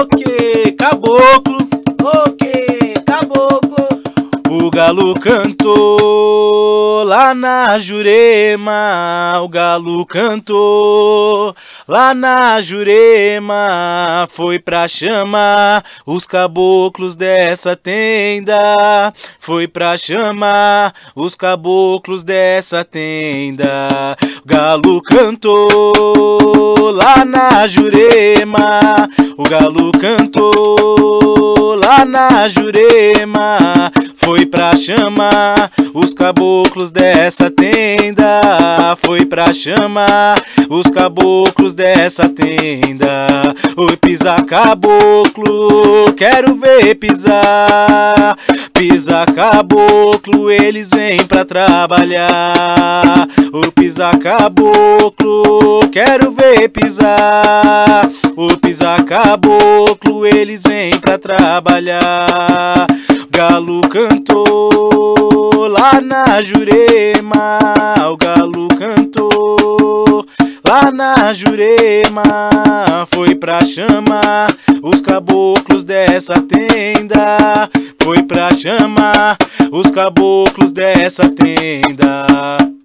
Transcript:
O que, caboclo? O que, caboclo? O galo cantou lá na Jurema, o galo cantou lá na Jurema, foi pra chamar os caboclos dessa tenda, foi pra chamar os caboclos dessa tenda. Galo cantou lá na Jurema, o galo cantou lá na Jurema, foi pra chamar os caboclos dessa tenda. Foi pra chamar os caboclos dessa tenda. Oi, pisar caboclo, quero ver pisar. Pisa caboclo, eles vêm pra trabalhar. O pisa caboclo, quero ver pisar. O pisa caboclo, eles vêm pra trabalhar. Galo cantou lá na Jurema, o galo cantou lá na Jurema, foi pra chamar os caboclos dessa tenda, foi pra chamar os caboclos dessa tenda.